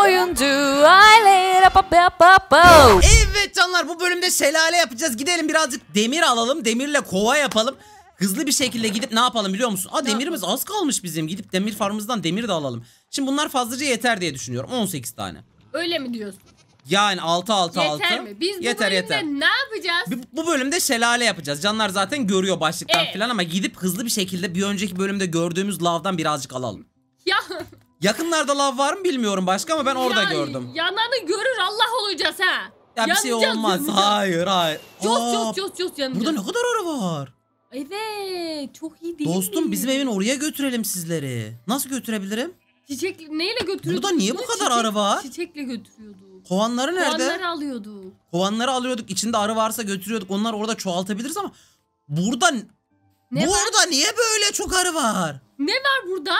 oyuncu aile. Evet canlar bu bölümde şelale yapacağız. Gidelim birazcık demir alalım. Demirle kova yapalım. Hızlı bir şekilde gidip ne yapalım biliyor musun? Aa demirimiz az kalmış bizim. Gidip demir farmımızdan demir de alalım. Şimdi bunlar fazlaca yeter diye düşünüyorum. 18 tane. Öyle mi diyorsun? Yani 6 6 6. Yeter mi? Biz bu yeter bölümde yeter. ne yapacağız? Bu, bu bölümde şelale yapacağız. Canlar zaten görüyor başlıktan Evet. falan ama gidip hızlı bir şekilde bir önceki bölümde gördüğümüz lavdan birazcık alalım. Ya, Yakınlarda lav var mı bilmiyorum başka ama ben orada ya, gördüm. Yananı görür Allah olacağız ha. Ya bir şey Yanacağız, olmaz. yanacağız. Hayır hayır. Cos cos cos cos yanacağız. Burada ne kadar araba var? Evet çok iyi değil Dostum mi? bizim evin oraya götürelim sizleri. Nasıl götürebilirim? Çiçek neyle götürüyorduk? Burada niye bu kadar Çiçek- arı var? Çiçekle götürüyorduk. Kovanları nerede? Puanları alıyorduk. Kovanları alıyorduk. İçinde arı varsa götürüyorduk. Onlar orada çoğaltabiliriz ama burada Ne burada niye böyle çok arı var? Ne var burada?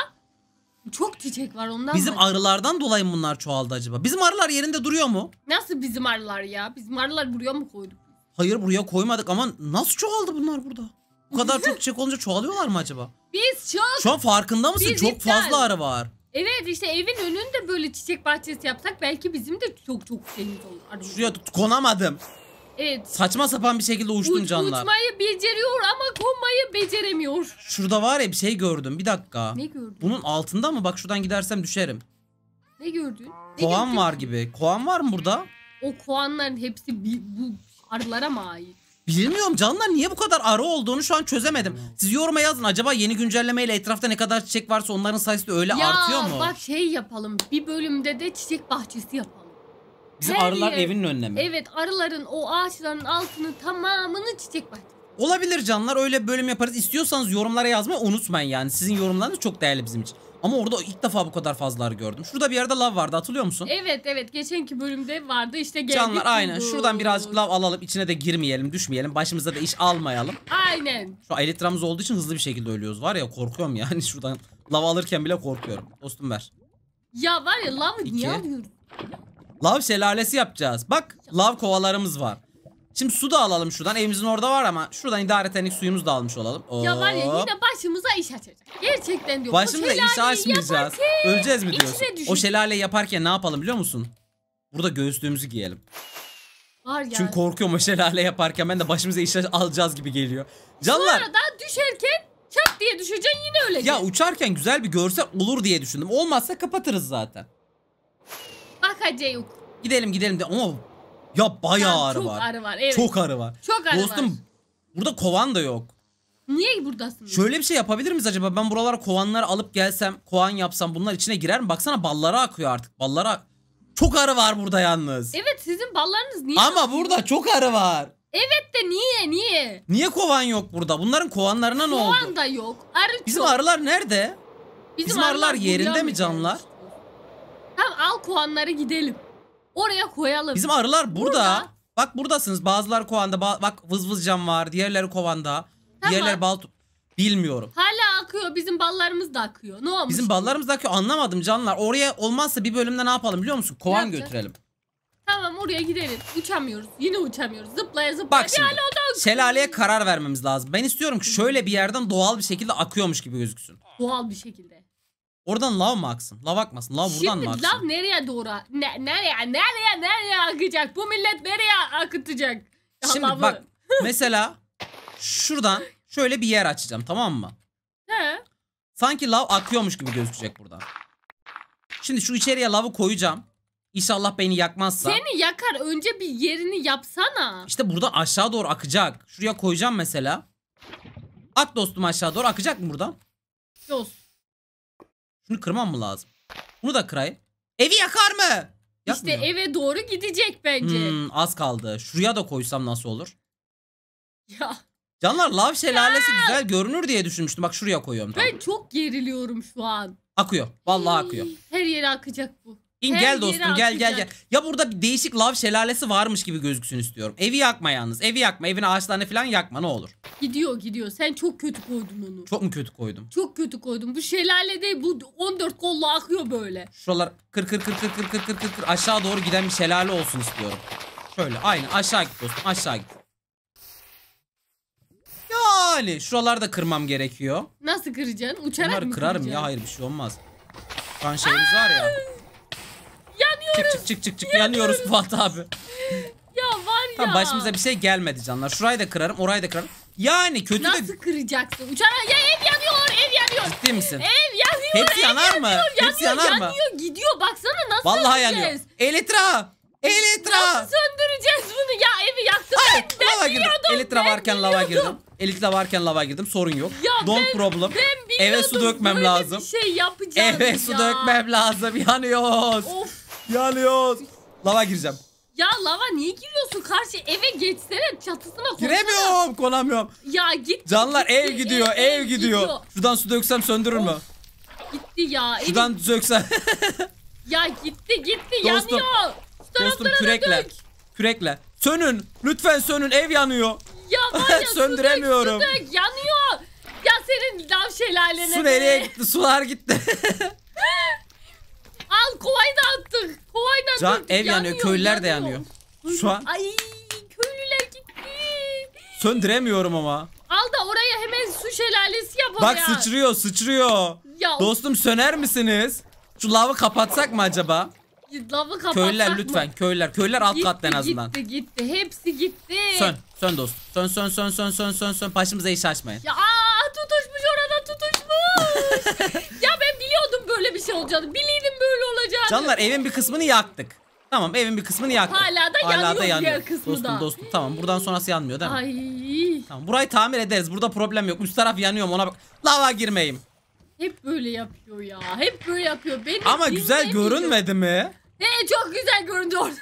Çok çiçek var ondan Bizim var. arılardan dolayı mı bunlar çoğaldı acaba? Bizim arılar yerinde duruyor mu? Nasıl bizim arılar ya? Bizim arılar buraya mı koyduk? Hayır buraya koymadık ama nasıl çoğaldı bunlar burada? Bu kadar çok çiçek olunca çoğalıyorlar mı acaba? Biz çok... Şu an farkında mısın? Biz çok iptal. fazla arı var. Evet işte evin önünde böyle çiçek bahçesi yapsak belki bizim de çok çok temiz olur. Şuraya konamadım. Evet. Saçma sapan bir şekilde uçtum Uç- canlar. Uçmayı beceriyor ama konmayı beceremiyor. Şurada var ya bir şey gördüm. Bir dakika. Ne gördün? Bunun altında mı? Bak şuradan gidersem düşerim. Ne gördün? Ne Kovan gördün? var gibi. Kovan var mı burada? O kovanların hepsi bi- bu arılara mı ait? Bilmiyorum canlar niye bu kadar arı olduğunu şu an çözemedim. Siz yoruma yazın acaba yeni güncellemeyle etrafta ne kadar çiçek varsa onların sayısı da öyle ya artıyor mu? bak şey yapalım. Bir bölümde de çiçek bahçesi yapalım. Bizim her arılar yer- evinin önüne mi? Evet arıların o ağaçların altını tamamını çiçek bahçesi. Olabilir canlar öyle bölüm yaparız. İstiyorsanız yorumlara yazmayı unutmayın yani. Sizin yorumlarınız çok değerli bizim için. Ama orada ilk defa bu kadar fazla arı gördüm. Şurada bir yerde lav vardı hatırlıyor musun? Evet evet geçenki bölümde vardı işte geldik. Canlar aynen. bulduk. Şuradan birazcık lav alalım. içine de girmeyelim, düşmeyelim. Başımıza da iş almayalım. Aynen. Şu elitramız olduğu için hızlı bir şekilde ölüyoruz. Var ya korkuyorum yani şuradan lav alırken bile korkuyorum. Dostum ver. Ya var ya lavı niye alıyoruz? Lav şelalesi yapacağız. Bak lav kovalarımız var. Şimdi su da alalım şuradan. Evimizin orada var ama şuradan idaretenlik suyumuzu da almış olalım. Ya var ya yine başımıza iş açacak. Gerçekten diyorum. Başımıza iş şelaleyi açmayacağız. yaparken Öleceğiz mi diyorsun? O şelale yaparken ne yapalım biliyor musun? Burada göğüslüğümüzü giyelim. Var ya. Çünkü korkuyorum o şelale yaparken ben de başımıza iş alacağız gibi geliyor. Canlar Sonra da düşerken çat diye düşeceksin yine öleceksin. ya uçarken güzel bir görsel olur diye düşündüm. Olmazsa kapatırız zaten. Bak hacı yok. Gidelim gidelim de ama ya bayağı Ya, arı çok var. arı var, evet. Çok arı var. Çok arı Dostum var. burada kovan da yok. Niye buradasın? Şöyle bir şey yapabilir miyiz acaba? Ben buralara kovanları alıp gelsem, kovan yapsam bunlar içine girer mi? Baksana ballara akıyor artık. Ballara çok arı var burada yalnız. Evet sizin ballarınız niye? Ama burada çok arı var. Evet de niye niye? Niye kovan yok burada? Bunların kovanlarına ne oldu? Soğan da yok. Arı Bizim çok. arılar nerede? bizim arılar yerinde buraya mi canlar? Tamam al kovanları gidelim. Oraya koyalım. Bizim arılar burada. Burada. Bak buradasınız. Bazıları kovanda. ba- bak vız vız cam var. Diğerleri kovanda. Tamam. Diğerleri bal... Bilmiyorum. Hala akıyor. Bizim ballarımız da akıyor. Ne olmuş? Bizim ballarımızdaki anlamadım canlar. Oraya olmazsa bir bölümde ne yapalım biliyor musun? Kovan götürelim. Tamam oraya gidelim. Uçamıyoruz. Yine uçamıyoruz. Zıplaya zıplaya. Bak şimdi. Da Şelaleye karar vermemiz lazım. Ben istiyorum ki şöyle bir yerden doğal bir şekilde akıyormuş gibi gözüksün. doğal bir şekilde. Oradan lav mı aksın? Lav akmasın. Lav buradan Şimdi mı aksın? lav nereye doğru? Ne, nereye? Nereye? Nereye akacak? Bu millet nereye akıtacak? Şimdi lavı. bak mesela şuradan şöyle bir yer açacağım tamam mı? He. Sanki lav akıyormuş gibi gözükecek buradan. Şimdi şu içeriye lavı koyacağım. İnşallah beni yakmazsa. Seni yakar. Önce bir yerini yapsana. İşte buradan aşağı doğru akacak. Şuraya koyacağım mesela. Ak dostum aşağı doğru akacak mı buradan? Yok. Şunu kırmam mı lazım? Bunu da kırayım. Evi yakar mı? İşte Yakmıyor. eve doğru gidecek bence. Hmm, az kaldı. Şuraya da koysam nasıl olur? Ya Canlar lav şelalesi güzel görünür diye düşünmüştüm. Bak şuraya koyuyorum. Tamam. ben çok geriliyorum şu an. Akıyor. Vallahi akıyor. Her yere akacak bu. İn Her gel dostum gel gel gel. Ya burada bir değişik lav şelalesi varmış gibi gözüksün istiyorum. Evi yakma yalnız. Evi yakma. Evin ağaçlarını falan yakma ne olur. Gidiyor gidiyor. Sen çok kötü koydun onu. Çok, Çok mu kötü koydum? kötü koydun. Bu şelale değil. Bu 14 kollu akıyor böyle. Şuralar kır kır kır kır kır kır kır kır kır aşağı doğru giden bir şelale olsun istiyorum. Şöyle aynı aşağı git dostum aşağı git. Yani şuraları da kırmam gerekiyor. Nasıl kıracaksın? Uçarak Bunları mı kırarım ya kıracaksın? hayır bir şey olmaz. Şu an şeyimiz var ya. Yan çık çık çık çık yanıyoruz Fuat abi. Ya var ya. Tamam başımıza bir şey gelmedi canlar. Şurayı da kırarım, orayı da kırarım. Yani kötü de Nasıl kıracaksın? Uçana ya ev yanıyor, ev yanıyor. ciddi misin? Ev yanıyor. Hepsi ev yanar mı? Yanıyor, Hepsi yanar mı? Yanıyor, gidiyor. Baksana nasıl Vallahi yanıyor. Elitra! Elitra! Nasıl söndüreceğiz bunu? Ya evi yaktın. Hayır, ben, ben lava girdim. ben varken lava girdim. Elitra varken lava girdim. Sorun yok. Ya Don't ben- problem. Ben. Eve su dökmem böyle lazım. Bir şey yapacağız Eve su ya. dökmem lazım. Yanıyoruz. Of. Yanıyoruz. Lava gireceğim. Ya lava niye giriyorsun? Karşı eve geçsene çatısına koysana. Giremiyorum. Konamıyorum. Ya git. Canlar gitti, ev gidiyor. Ev gidiyor. Şuradan su döksem söndürür mü? Gitti ya. Ev- Şuradan döksem. Ya gitti gitti Dostum, yanıyor. Şu Dostum kürekle. dök. Kürekle. Sönün. Lütfen sönün. Ev yanıyor. Ya var ya Söndüremiyorum. Su dök, su dök, yanıyor. Ya senin lav şelalene. Su nereye gitti? Sular gitti. Al kovayı da attık. Kovayla Can döktük, ev yanıyor. Köylüler de yanıyor. Şu an Ay köylüler gitti. söndüremiyorum ama. Al da oraya hemen su şelalesi yap Bak sıçrıyor sıçrıyor. Ya Dostum söner misiniz? Şu lavı kapatsak mı acaba? lavı kapatsak Köylüler mı? lütfen. Köylüler. Köylüler alt Gitti, katta en azından. Gitti gitti hepsi gitti. Sön. Sön dostum. Sön sön sön sön sön sön sön. Başımıza iş açmayın. Ya tutuşmuş orada tutuşmuş. ya ben biliyordum böyle bir şey olacağını. Biliyordum böyle olacağını. Canlar evin bir kısmını yaktık. Tamam evin bir kısmını yaktık. Hala da yanıyor diğer kısmı dostum, da. Dostum tamam buradan sonrası yanmıyor değil mi? Ay Tamam burayı tamir ederiz. Burada problem yok. Üst taraf yanıyor mu ona bak. Lava girmeyeyim. hep böyle yapıyor ya. Hep böyle yapıyor. Beni Ama güzel görünmedi mi? He çok güzel göründü orada.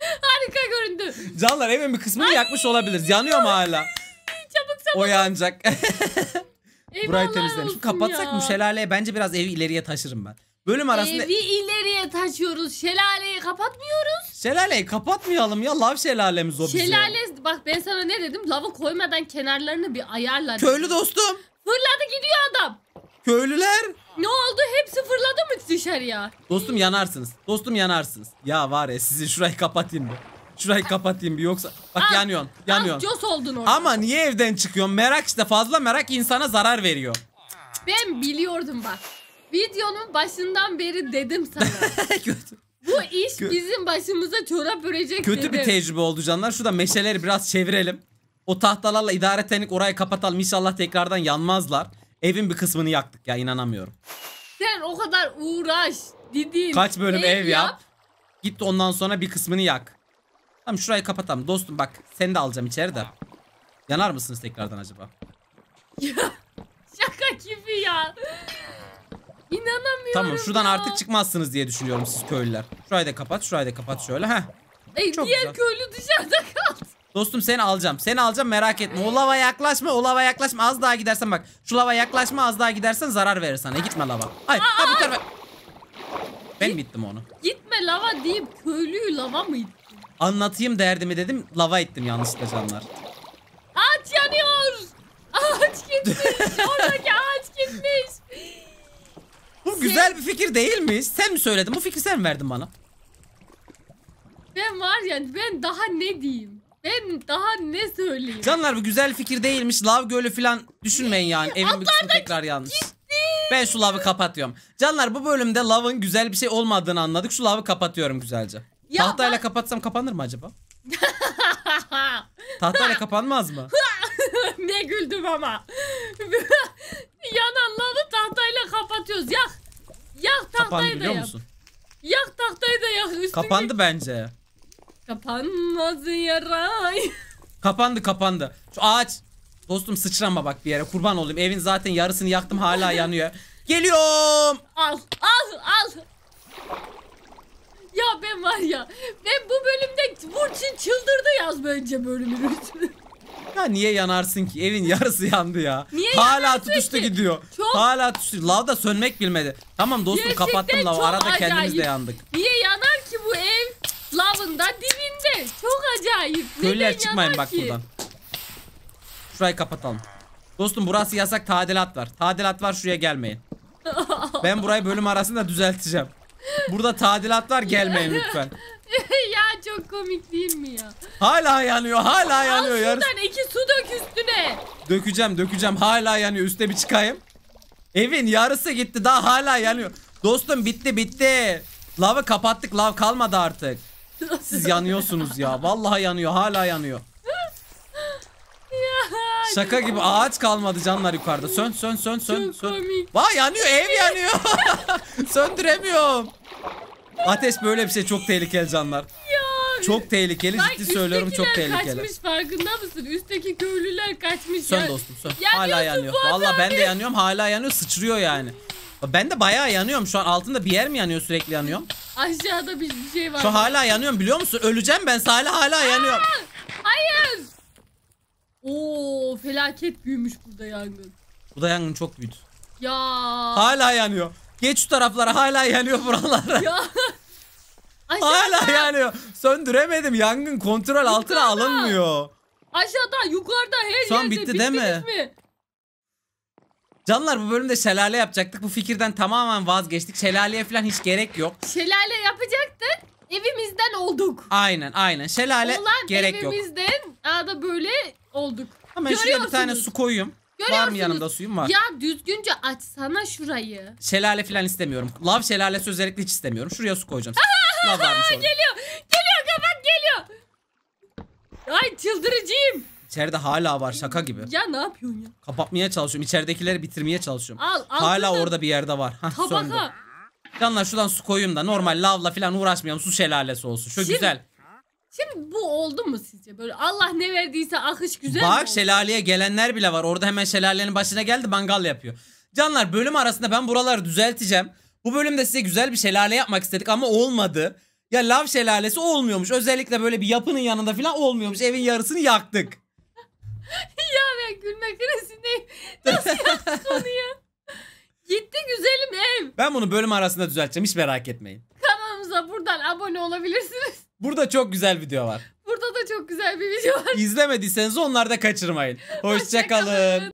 Harika göründü. Canlar evin bir kısmını yakmış olabiliriz. Yanıyor mu hala? Çabuk O çabuk. yanacak. Burayı Eyvallah temizlemiş. olsun Kapatsak ya. mı şelaleye? Bence biraz evi ileriye taşırım ben. Bölüm arasında Evi ileriye taşıyoruz. Şelaleyi kapatmıyoruz. şelaleyi kapatmayalım ya. Lav şelalemiz o bizim. Şelale bak ben sana ne dedim? Lavı koymadan kenarlarını bir ayarla. dedim. Köylü dostum. Fırladı gidiyor adam. Köylüler. Ne oldu? Hepsi fırladı mı dışarıya? Dostum yanarsınız. Dostum yanarsınız. Ya var ya sizi şurayı kapatayım bir. Şurayı kapatayım bir yoksa. Bak Ah, yanıyorsun. Ah Yanıyorsun. cos oldun orada. Ama niye evden çıkıyorsun? Merak işte fazla merak insana zarar veriyor. Ben biliyordum bak. Videonun başından beri dedim sana. kötü Bu iş Kö- bizim başımıza çorap örecek kötü dedim. bir tecrübe oldu canlar. Şurada meşeleri biraz çevirelim. O tahtalarla idare tenik orayı kapatalım. İnşallah tekrardan yanmazlar. Evin bir kısmını yaktık ya inanamıyorum. Sen o kadar uğraş. Didin. Kaç bölüm ev yap. Git ondan sonra bir kısmını yak. Tamam şurayı kapatalım. Dostum bak seni de alacağım içeri de. Yanar mısınız tekrardan acaba? Şaka gibi ya. İnanamıyorum Tamam şuradan ya. artık çıkmazsınız diye düşünüyorum siz köylüler. Şurayı da kapat, şurayı da kapat şöyle. Heh. Ey, çok diğer güzel. köylü dışarıda kaldı. Dostum seni alacağım. Seni alacağım merak etme. O lava yaklaşma, o lava yaklaşma. Az daha gidersen bak. Şu lava yaklaşma az daha gidersen zarar verir sana. Gitme lava. Hayır. Ha bu tarafa. Ben bittim onu. Gitme lava deyip köylüyü lava mı ittin? Anlatayım derdimi dedim. Lava ettim yanlışlıkla canlar. Ağaç yanıyor. Ağaç gitmiş. Oradaki ağaç gitmiş. Bu güzel bir fikir değil mi? Sen mi söyledin? Bu fikri sen mi verdin bana? Ben var ya ben daha ne diyeyim? Ben daha ne söyleyeyim? Canlar bu güzel fikir değilmiş. Lav gölü falan düşünmeyin yani. Evin bir kısmı tekrar yanlış. Ben şu lavı kapatıyorum. Canlar bu bölümde lavın güzel bir şey olmadığını anladık. Şu lavı kapatıyorum güzelce. Ya Tahtayla bak- kapatsam kapanır mı acaba? Tahtayla kapanmaz mı? ne güldüm ama. Yanan lavı tahtayla kapatıyoruz. Yak. Yak tahtayı da yak. musun? Yak tahtayı da yak. Üstüne... Kapandı bence. Kapanmaz yaray. Kapandı kapandı. Şu ağaç. Dostum sıçrama bak bir yere kurban olayım. Evin zaten yarısını yaktım hala yanıyor. Geliyorum. Al al al. Ya ben var ya ben bu bölümde Burçin çıldırdı yaz bence bölümün üstüne. Ya niye yanarsın ki? Evin yarısı yandı ya. Niye Hala tutuştu ki? gidiyor. Çok- Hala tutuştu. Lav da sönmek bilmedi. Tamam dostum Gerçekten kapattım lavı. Arada kendimiz de acayip. yandık. Niye yanar ki bu ev? Lavında dibinde. Çok acayip. Köylüler çıkmayın bak ki? buradan. Şurayı kapatalım. Dostum burası yasak tadilat var. Tadilat var şuraya gelmeyin. Ben burayı bölüm arasında düzelteceğim. Burada tadilat var gelmeyin lütfen. ya çok komik değil mi ya? Hala yanıyor hala Al yanıyor. Yarısı... şuradan iki su dök üstüne. Dökeceğim dökeceğim hala yanıyor. Üste bir çıkayım. Evin yarısı gitti daha hala yanıyor. Dostum bitti bitti. Lavı kapattık. Lav kalmadı artık. Siz yanıyorsunuz ya. Vallahi yanıyor. Hala yanıyor. Şaka gibi ağaç kalmadı canlar yukarıda. Sön sön sön sön Çok sön. komik. Vay yanıyor ev yanıyor. Söndüremiyorum. Ateş böyle bir şey çok tehlikeli canlar. Ya. Çok tehlikeli Bak, ciddi söylüyorum çok tehlikeli. kaçmış farkında mısın? Üstteki köylüler kaçmış. Sön ya. dostum sön. Hala yanıyor. Vallahi ben de yanıyorum hala yanıyor sıçrıyor yani. Ben de bayağı yanıyorum şu an altında bir yer mi yanıyor sürekli yanıyorum. Aşağıda bir, bir şey var. Şu hala yanıyorum biliyor musun? Öleceğim ben hala hala yanıyorum. Hayır. Oo felaket büyümüş burada yangın. Bu da yangın çok büyüdü. Ya. Hala yanıyor. Geç şu taraflara hala yanıyor buralara. Ya. Hala yanıyor. Söndüremedim. Yangın kontrol altına Yukarıda. alınmıyor. Aşağıda yukarıda her an yerde. bitti değil mi? Mi? Canlar bu bölümde şelale yapacaktık. Bu fikirden tamamen vazgeçtik. Şelaleye falan hiç gerek yok. Şelale yapacaktık. Evimizden olduk. Aynen aynen. Şelale Olan gerek yok. evimizden da böyle olduk. Hemen şuraya bir tane su koyayım. Var mı yanımda suyum var. Ya düzgünce açsana şurayı. Şelale falan istemiyorum. Lav şelalesi özellikle hiç istemiyorum. Şuraya su koyacağım. Lav varmış orada. Geliyor. Geliyor kapat geliyor. Ay çıldırıcıyım. İçeride hala var şaka gibi. Ya ne yapıyorsun ya? Kapatmaya çalışıyorum. İçeridekileri bitirmeye çalışıyorum. Al al. Hala orada bir yerde var. Hah, söndü. Tabaka. Canlar şuradan su koyayım da normal lavla falan uğraşmayalım. Su şelalesi olsun. Şu Şimdi- güzel. Şimdi bu oldu mu sizce? Böyle Allah ne verdiyse akış güzel mi Bak oldu? şelaleye gelenler bile var. Orada hemen şelalenin başına geldi mangal yapıyor. Canlar bölüm arasında ben buraları düzelteceğim. Bu bölümde size güzel bir şelale yapmak istedik ama olmadı. Ya lav şelalesi olmuyormuş. Özellikle böyle bir yapının yanında falan olmuyormuş. Evin yarısını yaktık. Ya ben gülme krizindeyim. Nasıl yaptın onu ya? Gitti güzelim ev. Ben bunu bölüm arasında düzelteceğim. Hiç merak etmeyin. Kanalımıza buradan abone olabilirsiniz. Burada çok güzel video var. Burada da çok güzel bir video var. İzlemediyseniz onları da kaçırmayın. Hoşçakalın. Hoşçakalın.